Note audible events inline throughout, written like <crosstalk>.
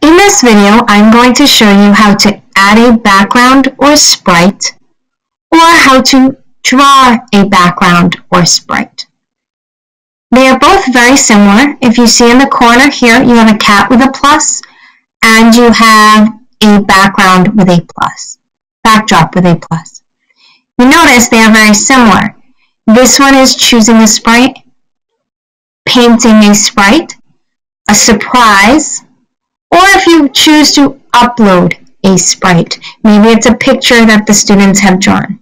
In this video, I'm going to show you how to add a background or sprite, or how to draw a background or sprite. They are both very similar. If you see in the corner here, you have a cat with a plus, and you have a background with a plus, backdrop with a plus. You notice they are very similar. This one is choosing a sprite, painting a sprite, a surprise, or if you choose to upload a sprite. Maybe it's a picture that the students have drawn.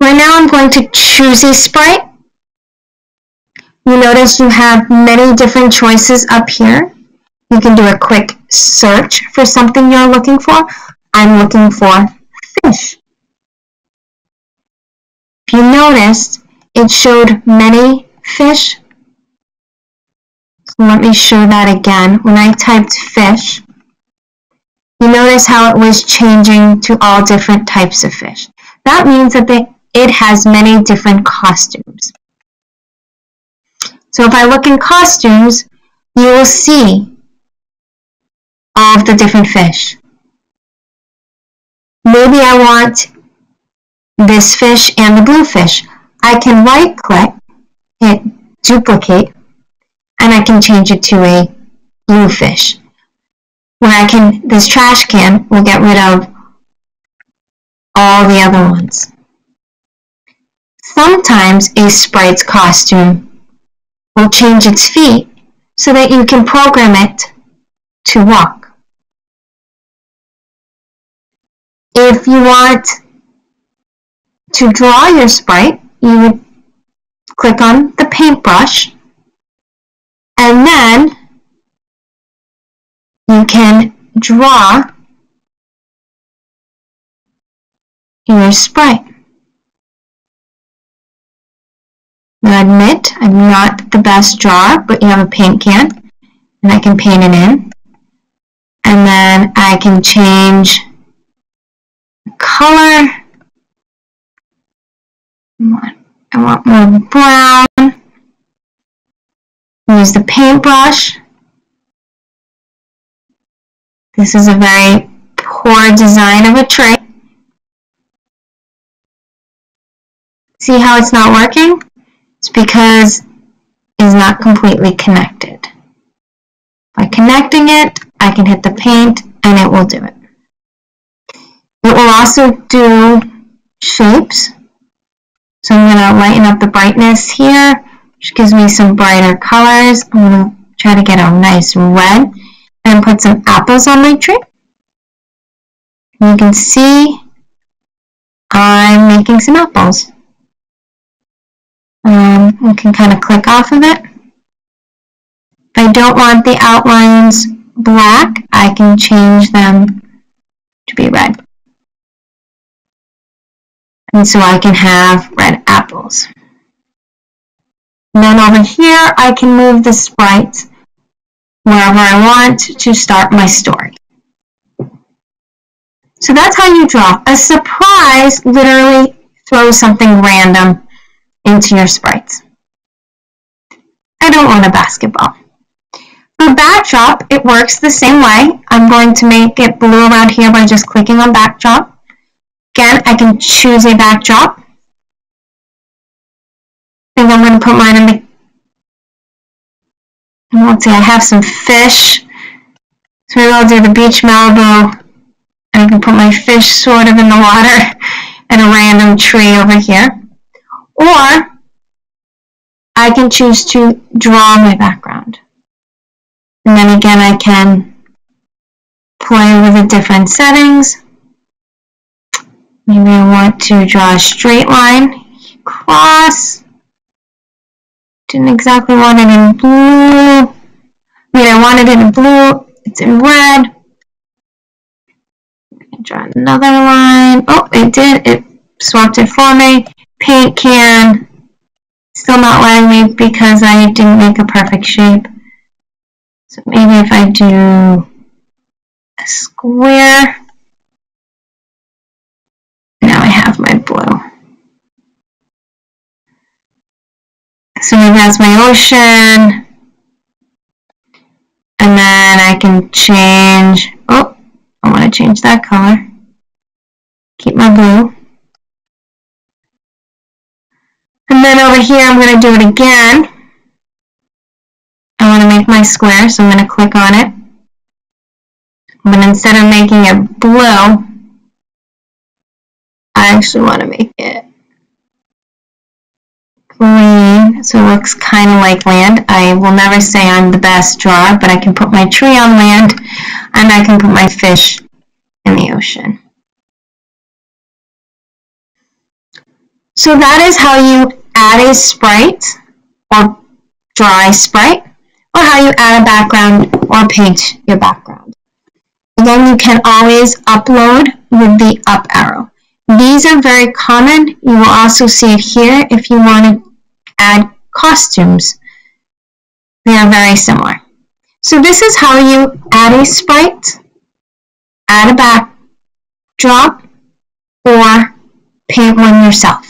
Right now I'm going to choose a sprite. You notice you have many different choices up here. You can do a quick search for something you're looking for. I'm looking for fish. If you noticed, it showed many fish let me show that again. When I typed fish, you notice how it was changing to all different types of fish. That means that they, it has many different costumes. So if I look in costumes, you will see all of the different fish. Maybe I want this fish and the blue fish. I can right click, hit duplicate, and I can change it to a blue fish. Where I can, this trash can will get rid of all the other ones. Sometimes a sprite's costume will change its feet so that you can program it to walk. If you want to draw your sprite, you would click on the paintbrush and then you can draw your sprite. I admit I'm not the best drawer, but you have a paint can, and I can paint it in. And then I can change color. I want more brown. Use the paintbrush. This is a very poor design of a tree. See how it's not working? It's because it's not completely connected. By connecting it, I can hit the paint and it will do it. It will also do shapes. So I'm going to lighten up the brightness here which gives me some brighter colors. I'm going to try to get a nice red and put some apples on my tree. You can see I'm making some apples. Um, you can kind of click off of it. If I don't want the outlines black, I can change them to be red. And so I can have red apples. And then over here, I can move the sprite wherever I want to start my story. So that's how you draw. A surprise literally throws something random into your sprites. I don't want a basketball. For backdrop, it works the same way. I'm going to make it blue around here by just clicking on backdrop. Again, I can choose a backdrop. Think I'm going to put mine in the... Let's see, I have some fish. So maybe I'll do the beach Malibu. And I can put my fish sort of in the water <laughs> and a random tree over here. Or I can choose to draw my background. And then again, I can play with the different settings. Maybe I want to draw a straight line, cross, didn't exactly want it in blue. I mean, I wanted it in blue. It's in red. Draw another line. Oh, it did. It swapped it for me. Paint can. Still not letting me because I didn't make a perfect shape. So maybe if I do a square. Now I have my blue. That's my ocean. And then I can change, oh, I want to change that color. Keep my blue. And then over here, I'm going to do it again. I want to make my square, so I'm going to click on it. But instead of making it blue, I actually want to make it green so it looks kind of like land. I will never say I'm the best drawer, but I can put my tree on land and I can put my fish in the ocean. So that is how you add a sprite or draw a sprite or how you add a background or paint your background. Again, you can always upload with the up arrow. These are very common. You will also see it here if you want to add costumes. They are very similar. So this is how you add a sprite, add a backdrop, or paint one yourself.